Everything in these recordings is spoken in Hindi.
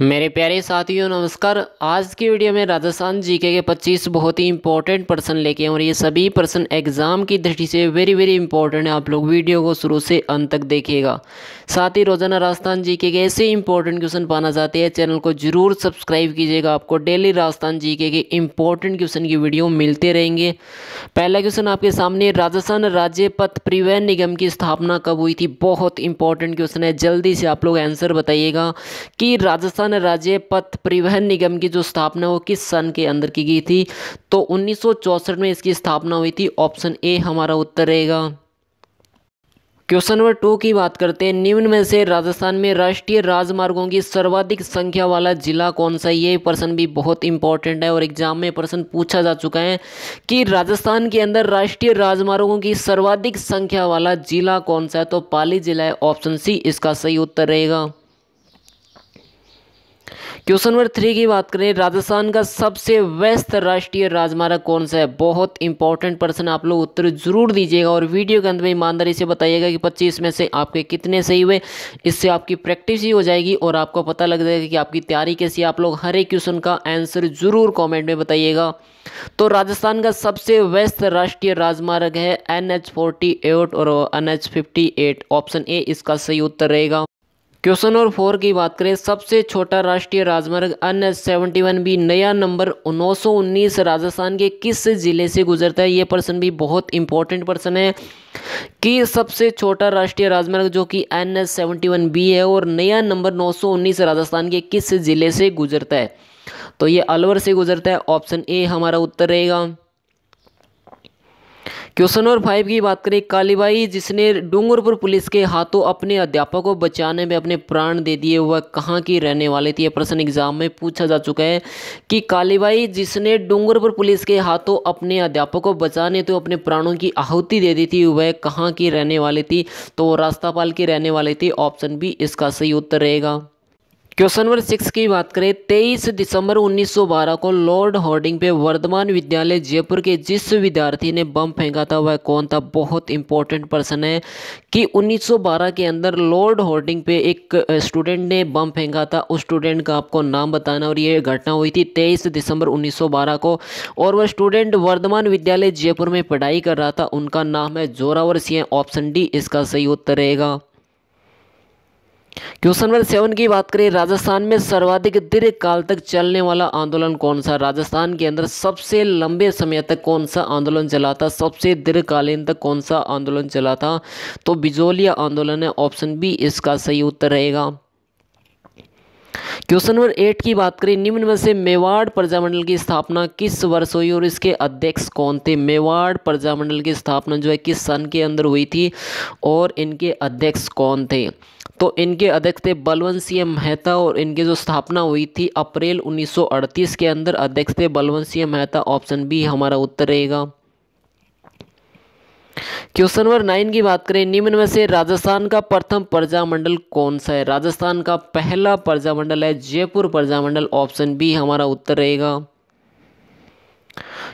मेरे प्यारे साथियों, नमस्कार। आज की वीडियो में राजस्थान जीके के 25 बहुत ही इंपॉर्टेंट पर्सन लेके और ये सभी पर्सन एग्ज़ाम की दृष्टि से वेरी वेरी इंपॉर्टेंट है। आप लोग वीडियो को शुरू से अंत तक देखिएगा। साथ ही रोज़ाना राजस्थान जीके के ऐसे इंपॉर्टेंट क्वेश्चन पाना चाहते हैं, चैनल को ज़रूर सब्सक्राइब कीजिएगा। आपको डेली राजस्थान जी के इंपॉर्टेंट क्वेश्चन की वीडियो मिलते रहेंगे। पहला क्वेश्चन आपके सामने, राजस्थान राज्य पथ परिवहन निगम की स्थापना कब हुई थी? बहुत इंपॉर्टेंट क्वेश्चन है। जल्दी से आप लोग आंसर बताइएगा कि राजस्थान राजस्थान राज्य पथ परिवहन निगम की जो स्थापना वो किस सन के अंदर की गई थी? तो उन्नीस में इसकी स्थापना हुई थी। ऑप्शन ए हमारा उत्तर रहेगा। क्वेश्चन नंबर टू की बात करते हैं। निम्न में से राजस्थान में राष्ट्रीय राजमार्गों की सर्वाधिक संख्या वाला जिला कौन सा ये प्रश्न भी बहुत इंपॉर्टेंट है और एग्ज़ाम में प्रश्न पूछा जा चुका है कि राजस्थान के अंदर राष्ट्रीय राजमार्गों की सर्वाधिक संख्या वाला जिला कौन सा है? तो पाली जिला है। ऑप्शन सी इसका सही उत्तर रहेगा। क्वेश्चन नंबर थ्री की बात करें, राजस्थान का सबसे व्यस्त राष्ट्रीय राजमार्ग कौन सा है? बहुत इंपॉर्टेंट प्रश्न आप लोग उत्तर ज़रूर दीजिएगा और वीडियो के अंत में ईमानदारी से बताइएगा कि 25 में से आपके कितने सही हुए। इससे आपकी प्रैक्टिस ही हो जाएगी और आपको पता लग जाएगा कि आपकी तैयारी कैसी आप लोग हर एक क्वेश्चन का आंसर ज़रूर कॉमेंट में बताइएगा। तो राजस्थान का सबसे व्यस्त राष्ट्रीय राजमार्ग है एन एच फोर्टी एट और N H fifty eight option A इसका सही उत्तर रहेगा। क्वेश्चन नंबर फोर की बात करें, सबसे छोटा राष्ट्रीय राजमार्ग एस सेवेंटी वन बी, नया नंबर नौ सौ उन्नीस राजस्थान के किस ज़िले से गुजरता है? ये प्रश्न भी बहुत इंपॉर्टेंट प्रश्न है कि सबसे छोटा राष्ट्रीय राजमार्ग जो कि N S seventy one B है और नया नंबर नौ सौ उन्नीस राजस्थान के किस ज़िले से गुजरता है? तो ये अलवर से गुजरता है, ऑप्शन ए हमारा उत्तर रहेगा। क्वेश्चन नंबर फाइव की बात करें, कालीबाई, जिसने डूंगरपुर पुलिस के हाथों अपने अध्यापक को बचाने में अपने प्राण दे दिए, वह कहाँ की रहने वाली थी? यह प्रश्न एग्ज़ाम में पूछा जा चुका है कि कालीबाई, जिसने डूंगरपुर पुलिस के हाथों अपने अध्यापक को बचाने तो अपने प्राणों की आहुति दे दी थी, वह कहाँ की रहने वाली थी? तो वो रास्तापाल की रहने वाली थी, ऑप्शन बी इसका सही उत्तर रहेगा। क्वेश्चन नंबर सिक्स की बात करें, तेईस दिसंबर 1912 को लॉर्ड होर्डिंग पे वर्धमान विद्यालय जयपुर के जिस विद्यार्थी ने बम फेंका था, वह कौन था? बहुत इंपॉर्टेंट पर्सन है कि 1912 के अंदर लॉर्ड होर्डिंग पे एक स्टूडेंट ने बम फेंका था। उस स्टूडेंट का आपको नाम बताना और ये घटना हुई थी तेईस दिसंबर उन्नीस सौ बारह को और वह स्टूडेंट वर्धमान विद्यालय जयपुर में पढ़ाई कर रहा था। उनका नाम है जोरावर सिंह ऑप्शन डी इसका सही उत्तर रहेगा। क्वेश्चन नंबर सेवन की बात करें, राजस्थान में सर्वाधिक दीर्घ काल तक चलने वाला आंदोलन कौन सा? राजस्थान के अंदर सबसे लंबे समय तक कौन सा आंदोलन चला था? सबसे दीर्घकालीन तक कौन सा आंदोलन चला था? तो बिजोलिया आंदोलन है, ऑप्शन बी इसका सही उत्तर रहेगा। क्वेश्चन नंबर एट की बात करें निम्न में से मेवाड़ प्रजामंडल की स्थापना किस वर्ष हुई और इसके अध्यक्ष कौन थे? मेवाड़ प्रजामंडल की स्थापना जो है, किस सन के अंदर हुई थी और इनके अध्यक्ष कौन थे? तो इनके अध्यक्ष थे बलवंत सिंह मेहता और इनकी जो स्थापना हुई थी अप्रैल 1938 के अंदर अध्यक्ष थे बलवंत सिंह मेहता। ऑप्शन बी हमारा उत्तर रहेगा। क्वेश्चन नंबर नाइन की बात करें निम्न में से राजस्थान का प्रथम प्रजामंडल कौन सा है? राजस्थान का पहला प्रजामंडल है जयपुर प्रजामंडल, ऑप्शन बी हमारा उत्तर रहेगा।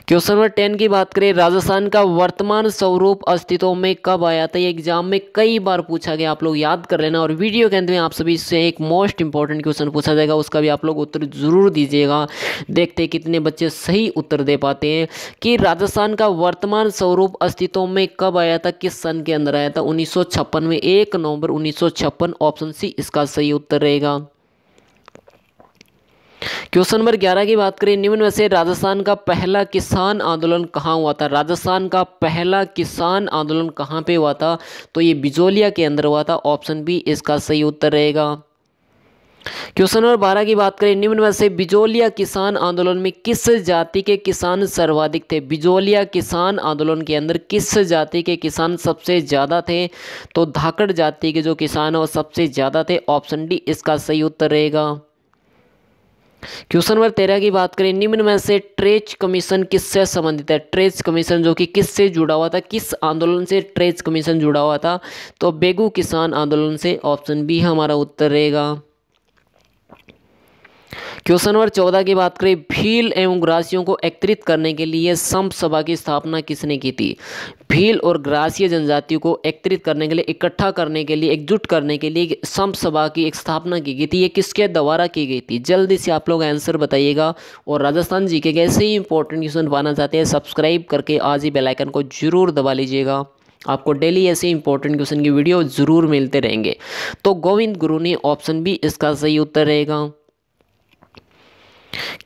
क्वेश्चन नंबर टेन की बात करें, राजस्थान का वर्तमान स्वरूप अस्तित्व में कब आया था? ये एग्ज़ाम में कई बार पूछा गया, आप लोग याद कर लेना। और वीडियो के अंत में आप सभी से एक मोस्ट इंपॉर्टेंट क्वेश्चन पूछा जाएगा, उसका भी आप लोग उत्तर ज़रूर दीजिएगा। देखते कितने बच्चे सही उत्तर दे पाते हैं कि राजस्थान का वर्तमान स्वरूप अस्तित्व में कब आया था, किस सन के अंदर आया था? उन्नीस सौ छप्पन में एक नवंबर, उन्नीस सौ छप्पन ऑप्शन सी इसका सही उत्तर रहेगा। क्वेश्चन नंबर ग्यारह की बात करें, निम्न में से राजस्थान का पहला किसान आंदोलन कहाँ हुआ था? राजस्थान का पहला किसान आंदोलन कहाँ पे हुआ था? तो ये बिजोलिया के अंदर हुआ था। ऑप्शन बी, इसका सही उत्तर रहेगा। क्वेश्चन नंबर बारह की बात करें, निम्न में से बिजोलिया किसान आंदोलन में किस जाति के किसान सर्वाधिक थे? बिजोलिया किसान आंदोलन के अंदर किस जाति के किसान सबसे ज़्यादा थे? तो धाकड़ जाति के जो किसान है, वो सबसे ज़्यादा थे। ऑप्शन डी, इसका सही उत्तर रहेगा। क्वेश्चन नंबर तेरह की बात करें, निम्न में से ट्रेज कमीशन किससे संबंधित है? ट्रेज कमीशन जो कि किससे जुड़ा हुआ था? किस आंदोलन से ट्रेज कमीशन जुड़ा हुआ था? तो बेगू किसान आंदोलन से ऑप्शन बी हमारा उत्तर रहेगा। क्वेश्चन नंबर चौदह की बात करें, भील एवं ग्रासियों को एकत्रित करने के लिए संप सभा की स्थापना किसने की थी? भील और ग्रासीय जनजातियों को एकत्रित करने के लिए, इकट्ठा करने के लिए, एकजुट करने के लिए संप सभा की एक स्थापना की गई थी। ये किसके द्वारा की गई थी? जल्दी से आप लोग आंसर बताइएगा। और राजस्थान जी के कैसे ही इंपॉर्टेंट क्वेश्चन पाना चाहते हैं सब्सक्राइब करके आज ही बेलाइकन को ज़रूर दबा लीजिएगा। आपको डेली ऐसे इंपॉर्टेंट क्वेश्चन की वीडियो ज़रूर मिलते रहेंगे। तो गोविंद गुरु ने ऑप्शन भी इसका सही उत्तर रहेगा।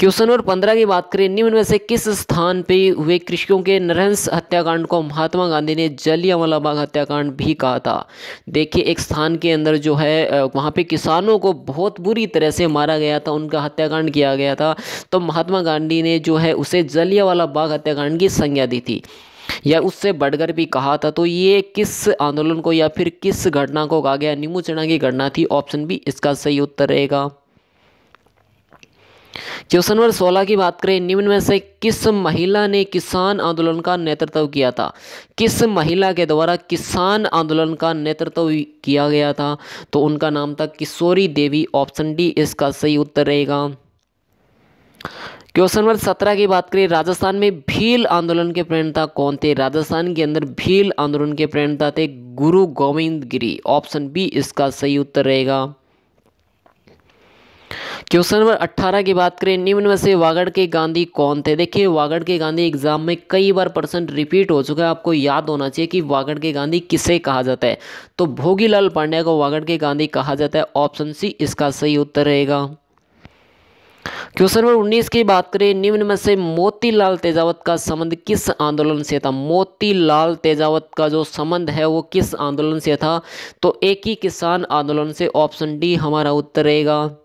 क्वेश्चन नंबर पंद्रह की बात करें निम्न में से किस स्थान पे हुए कृषकों के नरहंस हत्याकांड को महात्मा गांधी ने जलियांवाला बाग हत्याकांड भी कहा था? देखिए, एक स्थान के अंदर जो है वहाँ पे किसानों को बहुत बुरी तरह से मारा गया था, उनका हत्याकांड किया गया था तो महात्मा गांधी ने जो है उसे जलियांवाला बाग हत्याकांड की संज्ञा दी थी। या उससे बढ़कर भी कहा था तो ये किस आंदोलन को या फिर किस घटना को कहा गया? निमुचना की घटना थी, ऑप्शन भी इसका सही उत्तर रहेगा। क्वेश्चन नंबर सोलह की बात करें निम्न में से किस महिला ने किसान आंदोलन का नेतृत्व किया था? किस महिला के द्वारा किसान आंदोलन का नेतृत्व किया गया था? तो उनका नाम था किशोरी देवी, ऑप्शन डी इसका सही उत्तर रहेगा। क्वेश्चन नंबर सत्रह की बात करें, राजस्थान में भील आंदोलन के प्रणेता कौन थे? राजस्थान के अंदर भील आंदोलन के प्रणेता थे गुरु गोविंद गिरी, ऑप्शन बी इसका सही उत्तर रहेगा। क्वेश्चन नंबर अट्ठारह की बात करें, निम्न में से वागड़ के गांधी कौन थे? देखिए, वागड़ के गांधी एग्ज़ाम में कई बार प्रश्न रिपीट हो चुका है। आपको याद होना चाहिए कि वागड़ के गांधी किसे कहा जाता है? तो भोगीलाल पांड्या को वागड़ के गांधी कहा जाता है। ऑप्शन सी, इसका सही उत्तर रहेगा। क्वेश्चन नंबर उन्नीस की बात करें, निम्न में से मोतीलाल तेजावत का संबंध किस आंदोलन से था? मोतीलाल तेजावत का जो संबंध है, वो किस आंदोलन से था? तो एक ही किसान आंदोलन से ऑप्शन डी हमारा उत्तर रहेगा।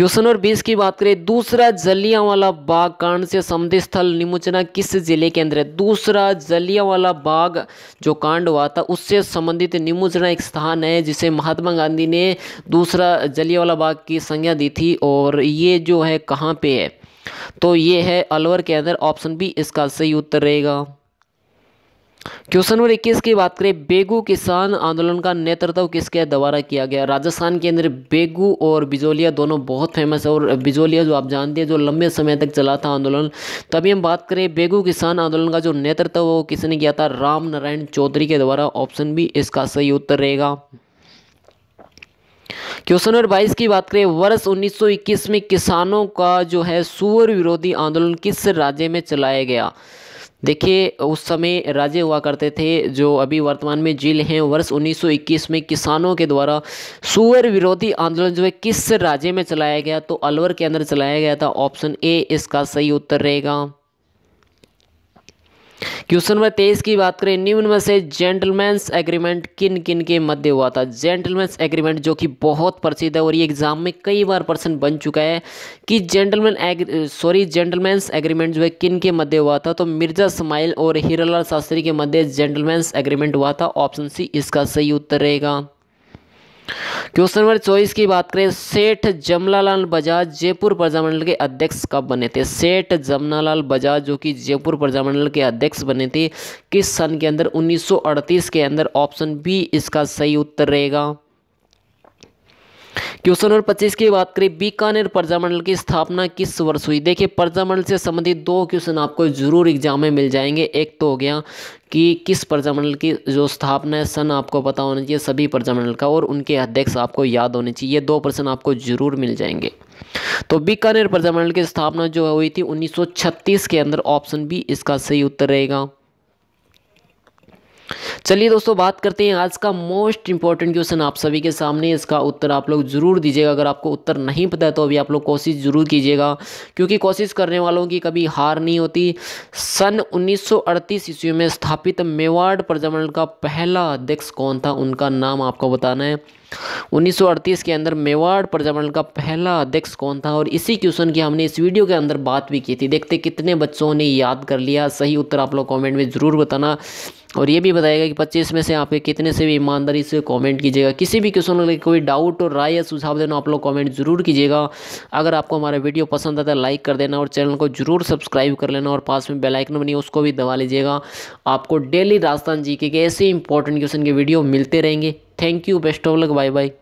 क्वेश्चन नंबर बीस की बात करें, दूसरा जलियांवाला बाग कांड से संबंधित स्थल निमोचना किस ज़िले के अंदर है? दूसरा जलियांवाला बाग जो कांड हुआ था, उससे संबंधित निमोचना एक स्थान है जिसे महात्मा गांधी ने दूसरा जलियांवाला बाग की संज्ञा दी थी और ये जो है कहाँ पे है? तो ये है अलवर के अंदर, ऑप्शन बी इसका सही उत्तर रहेगा। क्वेश्चन नंबर इक्कीस की बात करें, बेगू किसान आंदोलन का नेतृत्व किसके द्वारा किया गया? राजस्थान के अंदर बेगू और बिजोलिया दोनों बहुत फ़ेमस है और बिजोलिया जो आप जानते हैं, जो लंबे समय तक चला था आंदोलन। तभी हम बात करें, बेगू किसान आंदोलन का जो नेतृत्व वो किसने किया था? राम नारायण चौधरी के द्वारा ऑप्शन भी इसका सही उत्तर रहेगा। क्वेश्चन नंबर बाईस की बात करें, वर्ष 1921 में किसानों का जो है सुअर विरोधी आंदोलन किस राज्य में चलाया गया? देखिए, उस समय राजे हुआ करते थे, जो अभी वर्तमान में ज़िले हैं, वर्ष 1921 में किसानों के द्वारा सुअर विरोधी आंदोलन जो है, किस राज्य में चलाया गया? तो अलवर के अंदर चलाया गया था, ऑप्शन ए, इसका सही उत्तर रहेगा। क्वेश्चन नंबर तेईस की बात करें निम्न में से जेंटलमैन्स एग्रीमेंट किन किन के मध्य हुआ था? जेंटलमैन्स एग्रीमेंट जो कि बहुत प्रसिद्ध है और ये एग्ज़ाम में कई बार प्रश्न बन चुका है कि जेंटलमैन सॉरी जेंटलमैन्स एग्रीमेंट जो है किन के मध्य हुआ था? तो मिर्ज़ा स्माइल और हीरालाल शास्त्री के मध्य जेंटलमैन्स एग्रीमेंट हुआ था। ऑप्शन सी इसका सही उत्तर रहेगा। क्वेश्चन नंबर चौबीस की बात करें, सेठ जमनालाल बजाज जयपुर प्रजामंडल के अध्यक्ष कब बने थे? सेठ जमनालाल बजाज, जो कि जयपुर प्रजामंडल के अध्यक्ष बने थे, किस सन के अंदर? 1938 के अंदर, ऑप्शन बी इसका सही उत्तर रहेगा। क्वेश्चन नंबर पच्चीस की बात करें, बीकानेर प्रजामंडल की स्थापना किस वर्ष हुई? देखिए, प्रजामंडल से संबंधित दो क्वेश्चन आपको ज़रूर एग्ज़ाम में मिल जाएँगे। एक तो हो गया कि किस प्रजामंडल की जो स्थापना है, सन आपको पता होना चाहिए सभी प्रजामंडल का, और उनके अध्यक्ष आपको याद होने चाहिए। ये दो प्रश्न आपको ज़रूर मिल जाएँगे। तो बीकानेर प्रजामंडल की स्थापना जो हुई थी 1936 के अंदर, ऑप्शन बी इसका सही उत्तर रहेगा। चलिए दोस्तों, बात करते हैं आज का मोस्ट इंपॉर्टेंट क्वेश्चन आप सभी के सामने। इसका उत्तर आप लोग ज़रूर दीजिएगा। अगर आपको उत्तर नहीं पता है तो अभी आप लोग कोशिश ज़रूर कीजिएगा, क्योंकि कोशिश करने वालों की कभी हार नहीं होती। सन 1938 ईस्वी में स्थापित मेवाड़ प्रजामंडल का पहला अध्यक्ष कौन था? उनका नाम आपको बताना है। 1938 के अंदर मेवाड़ प्रजामंडल का पहला अध्यक्ष कौन था? और इसी क्वेश्चन की हमने इस वीडियो के अंदर बात भी की थी। देखते कितने बच्चों ने याद कर लिया। सही उत्तर आप लोग कमेंट में ज़रूर बताना। और ये भी बताएगा कि 25 में से आपके कितने से भी ईमानदारी से कमेंट कीजिएगा। किसी भी क्वेश्चन को कोई डाउट और राय या सुझाव देना आप लोग कमेंट ज़रूर कीजिएगा। अगर आपको हमारा वीडियो पसंद आता है लाइक कर देना और चैनल को ज़रूर सब्सक्राइब कर लेना और पास में बेलाइकन बनी उसको भी दबा लीजिएगा। आपको डेली राजस्थान जी के ऐसे इंपॉर्टेंट क्वेश्चन के वीडियो मिलते रहेंगे। Thank you best of luck bye bye